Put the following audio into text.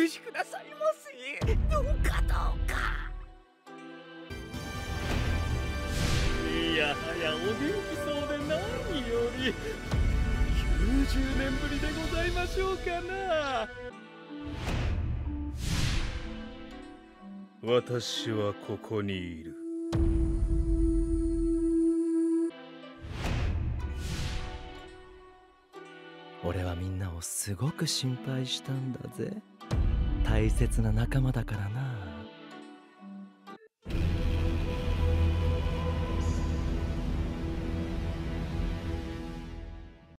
許しくださいませどうかどうか。いやはやお元気そうで何より。90年ぶりでございましょうかな。私はここにいる。俺はみんなをすごく心配したんだぜ。大切な仲間だからな。